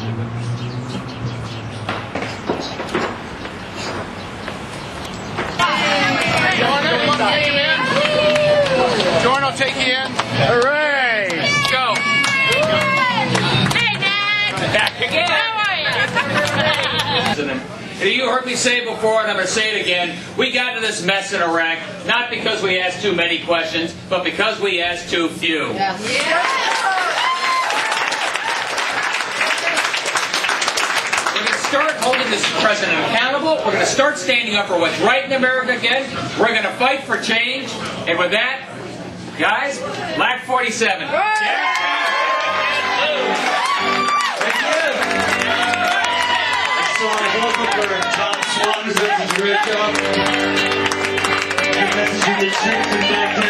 Jordan will take you in. Hooray! Go. Hey, Dad! Back again. How are you? And You heard me say it before, and I'm going to say it again. We got into this mess in Iraq not because we asked too many questions, but because we asked too few. We're going to this president accountable. We're going to start standing up for what's right in America again. We're going to fight for change. And with that, guys, Black 47. Excellent vocal for Tom Swan, who's done such a great job. Message back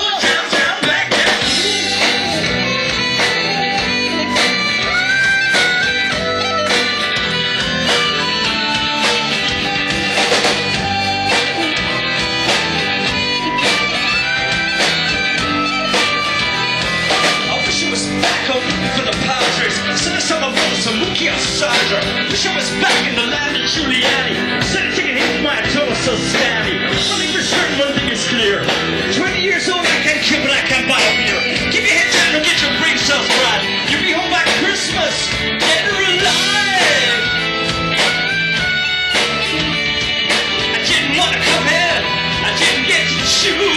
you.